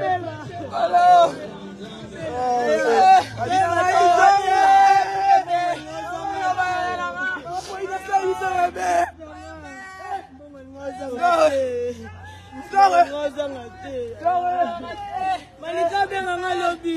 Alors malika abenganga lobi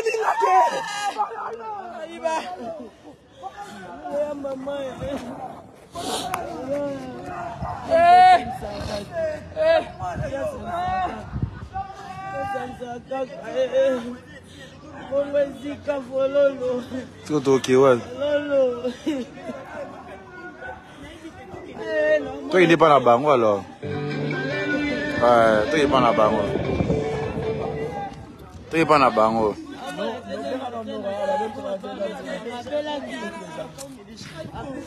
baninga te bongo ezika fololo soki toke wana fololo toyende mpa na bango alors toyende mpa na bango toyende mpa na bango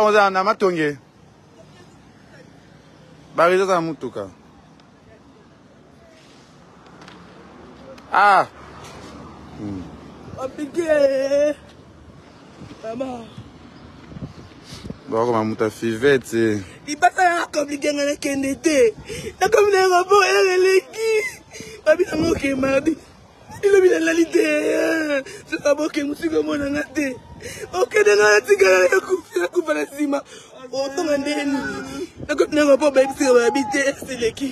mbango eza na matonge barizo eza na motuka ah hmm. bakoma moto afive te libata ya nakomblike nga nakende te nakomi na aéroport elanga eleki babinanga oke mardi elobi nalali te soka boke mosiko omonanga te okende nga natikala yakufa na nsima otonga ndeni nakotinango mpo bayebisika babi te eseleki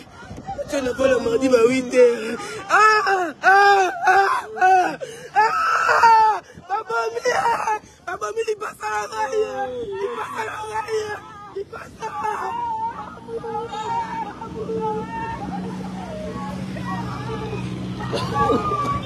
atya na mpona mardi ba 8 heure babomi babomi lipasa na ngai lipasa na ngai lipasa Oh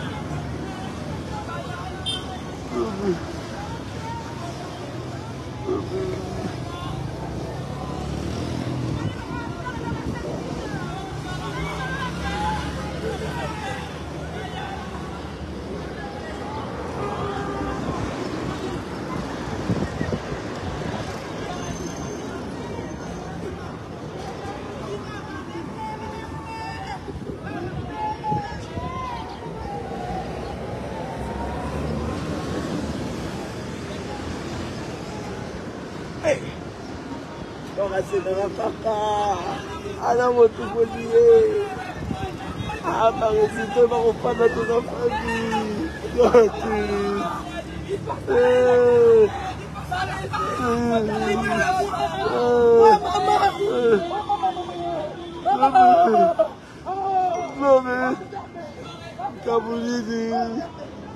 donc asekaka kaka ana motukoli ye abangesito bakofanda tozafandi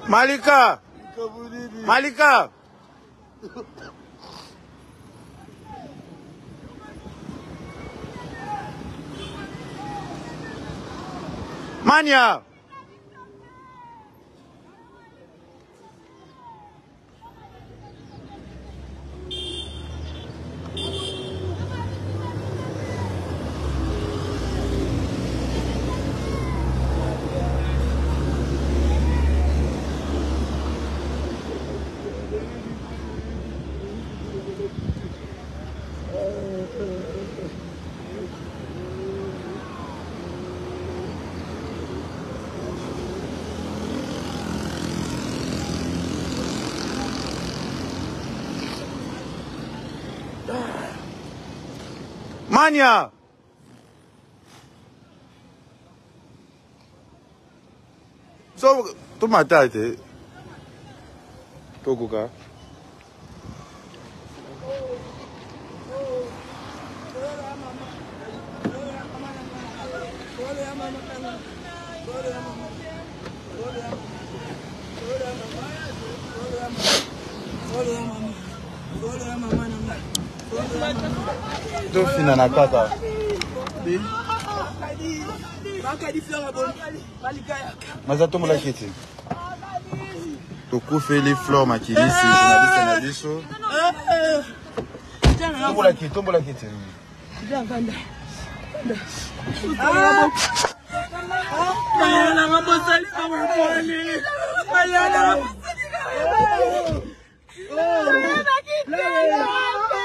Malika! Malika! Manja! 間に合うそう止まってあえてどこか tofina na kaka maza tombolaki ete tokufeli flor makilisi journaliste na biso tombolaki tombolaki ete bayananga bosali bamamoni bayananga bosali bamamoni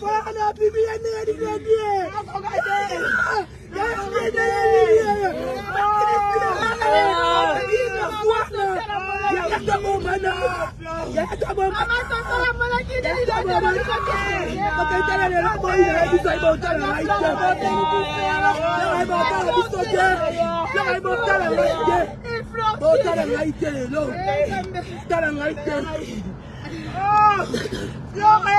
Bwana Biblia neni nenie. Botala ngai te lelo. Botala ngai te. Oh! Flore!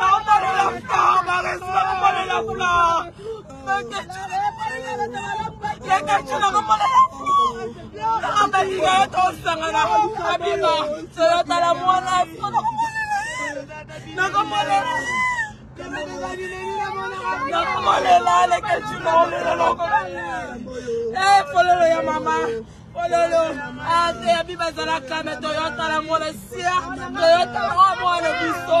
fololo ya mama fololo ate ya bibazalaka me toyotala mwana sia toyotala omwana biso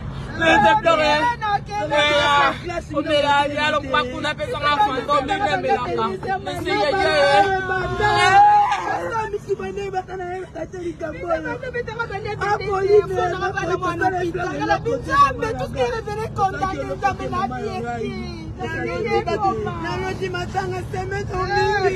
omela yalo kpakuna apesanga fanto mbenge melaka esiyeye mokibane bata na ye bakate likamboakolinaaloki matanga semeto mingi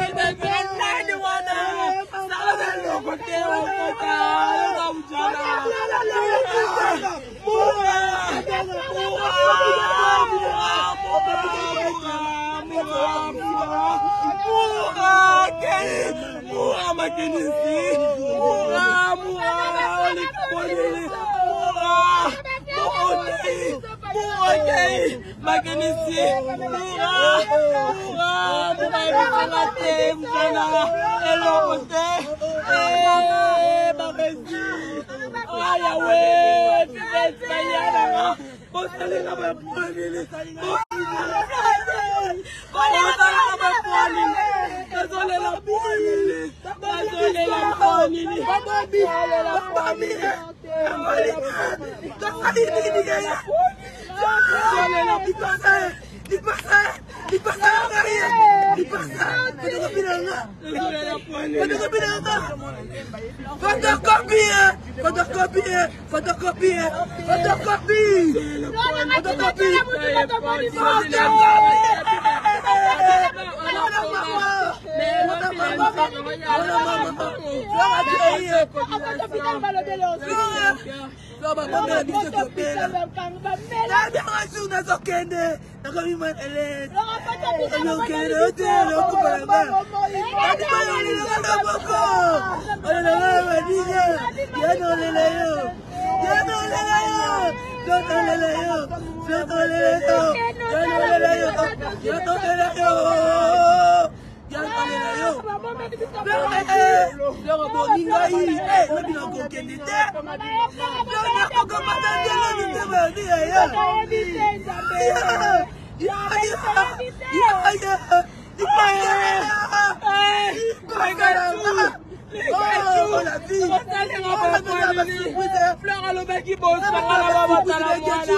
makenisi mura mura likwalele mura mura boakei makenisi ira ira mobaebisanga te mfana eloko te baresi ayawe fivesayananga bosalinga bapolini bosalinga bapolini bazolela polini bazolela polini bazolela polini di pasar di pasar di pasar kalian di pasar penangkap pidana penangkap pidana fotokopi ya fotokopi ya fotokopi ya fotokopi fotokopi fotokopi fotokopi akotopitali balobeli oaaasu nazokende nakomi mwaneleokeleotelokubalaaaimayolinaka moko olelaa badije yanolela yo yanolela yo nonolela yo nonolela yo yanolela yo yanolela yo yangane na yo lero bolinga yi lobi na kokende te nakokomata ndeloni te bayodi yaya yaya yaya ikayanga ikayanga osalinga bafamilepleur alobaki bosalaka babotala mwana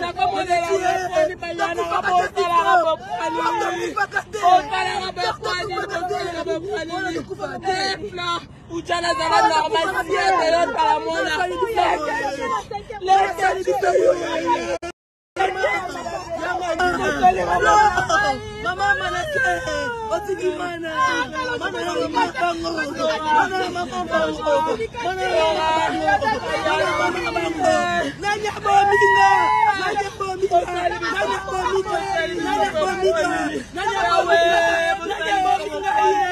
nakomonelaaoni bayanaka bosalaka bafamili osalaka bafamili bosalaka bafamili pleur ujana azala normal siete yotala mwana lekeli otiki mana mana ya mabango mana ya mabango mana ya mabango nanya bominga nanya bominga nanya bominga nanya bominga nanya bominga nanya bominga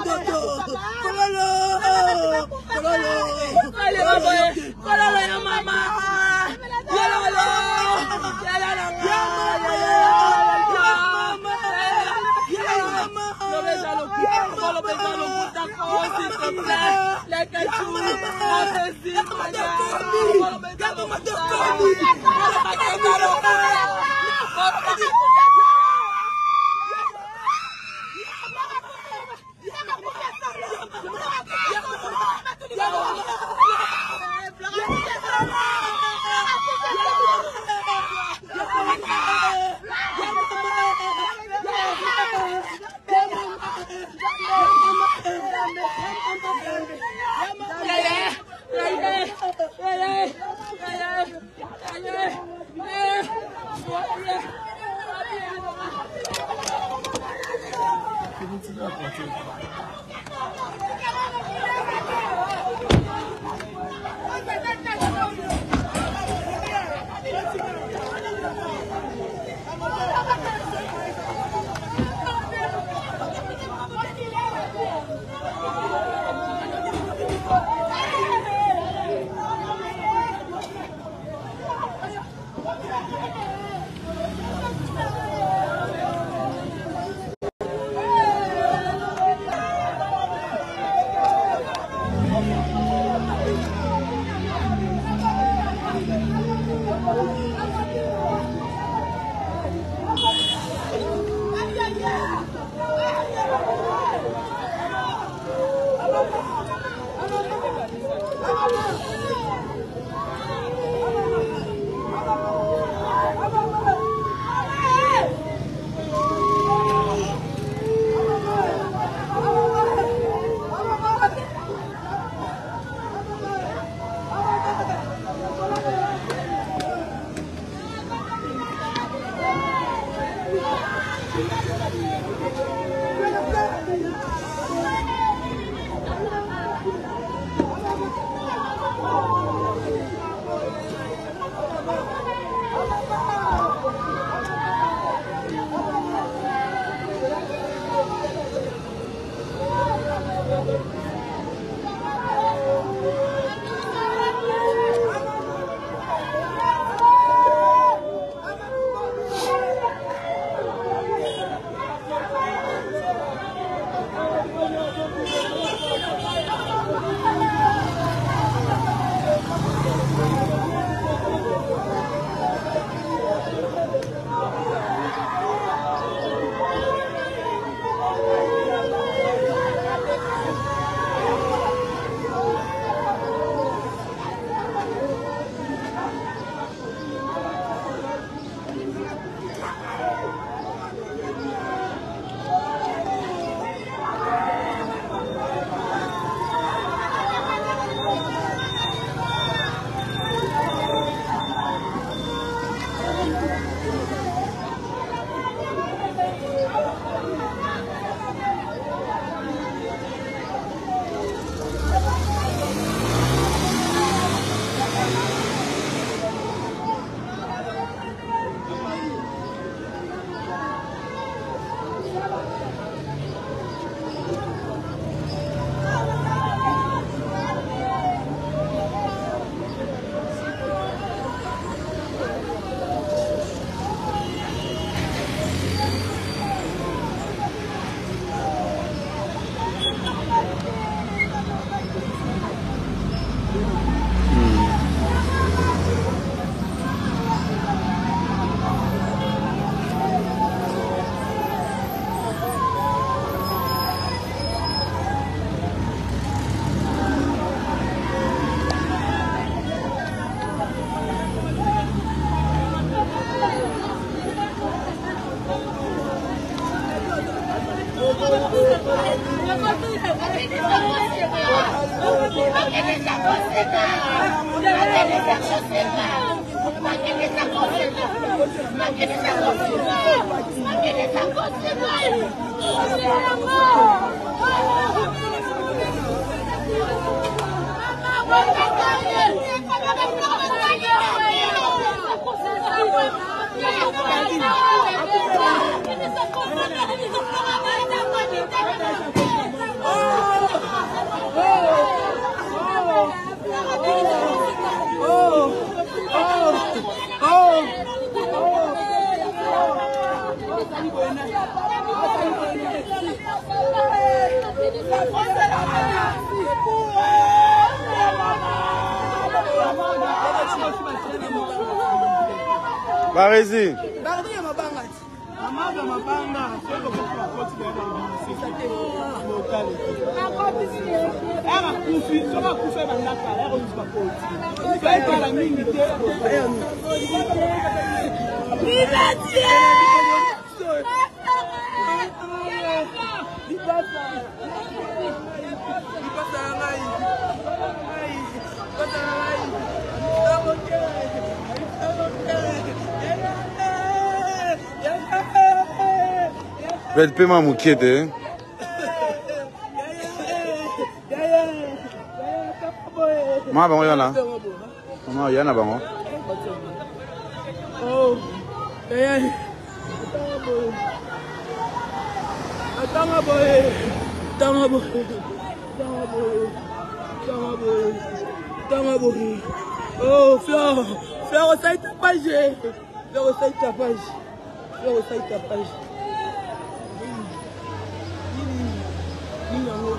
matar por mí! ¡Ya me mató por mí! por barezi barezi ya mabanga ti amazi ya mabanga akakufi soki akufi ebandaka yakoyusi bakoti baetala mingi te libatie libasa Vede pe mamă chede. Ma bango yana. Ma yana bango. Oh. Eh. Atanga boy. Atanga boy. Toma burro. Toma burro. Toma burrinho. Ô, oh, Flor. Flor, sai da paz, gente. Flor, sai da paz. Flor, sai da paz. Minha amor.